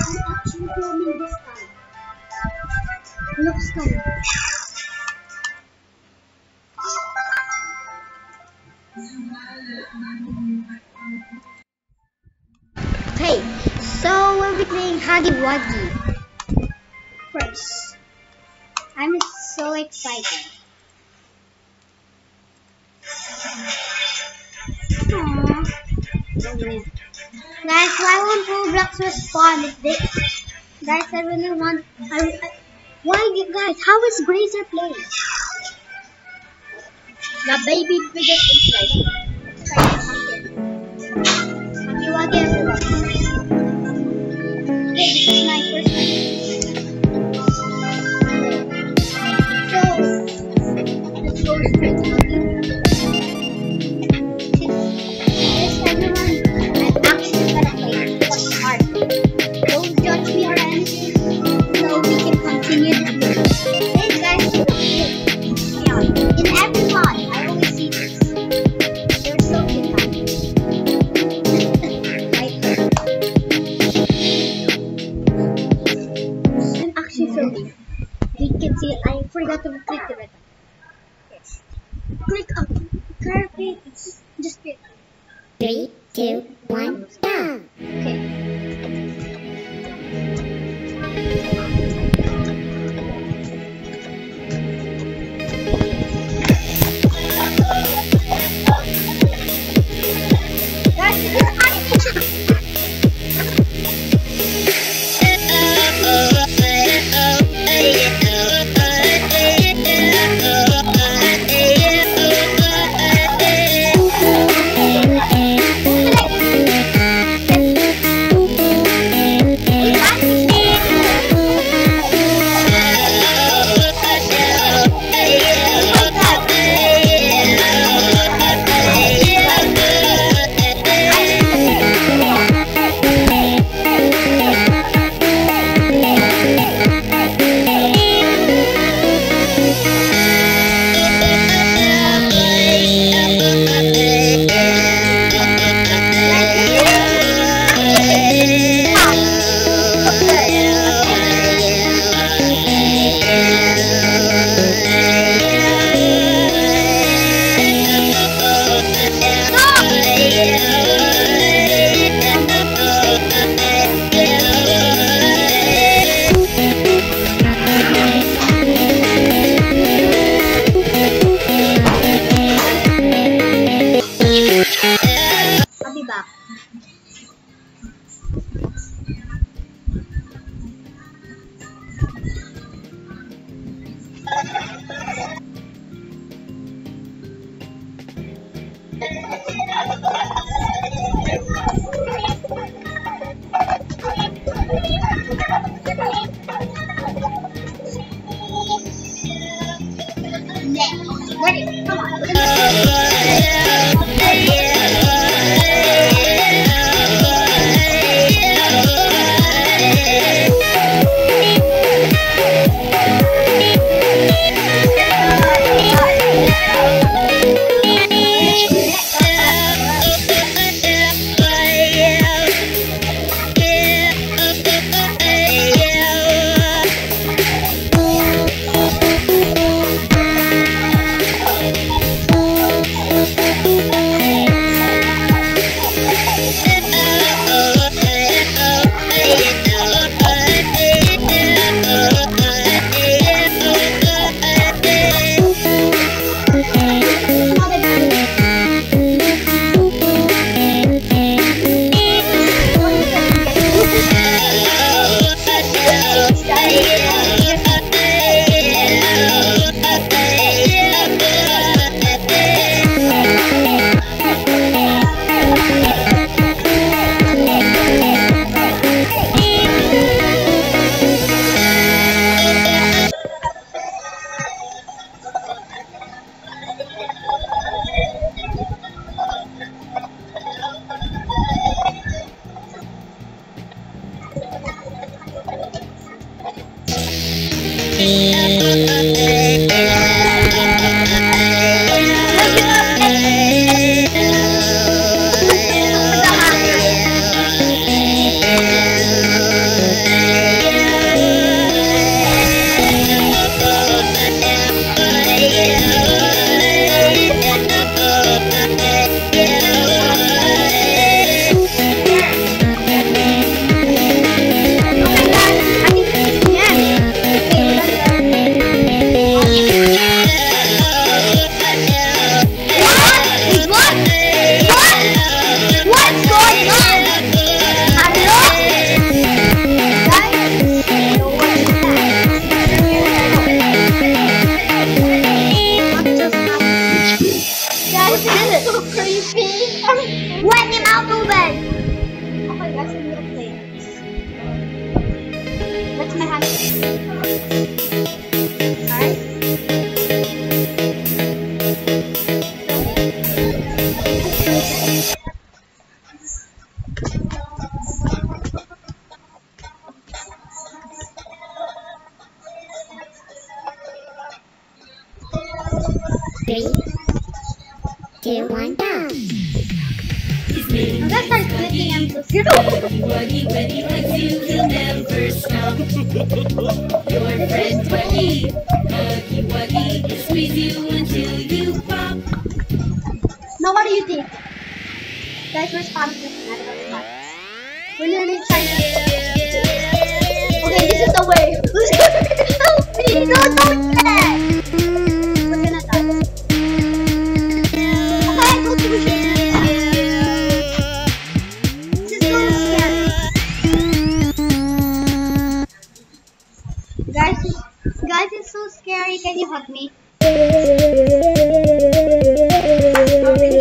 actually filming this time. Looks kind Okay, so we'll be playing Huggy Wuggy. First, I'm so excited. Aww. Guys, uh, why won't Roblox respond if. Guys, I really want... I, I, why, you guys, how is Grazer playing? The baby figure is like Wuggy everyone. Three, two, one, go! Okay. So creepy. Wet your mouth open. I'm gonna play. That's my hand. When he likes you, he'll never stop. Your friend Huggy Wuggy, he'll squeeze you until you pop. Now what do you think? Guys, we're spot. We're. Okay, this is the way. Help me! No, don't do that! Guys, guys, it's so scary. Can you hug me?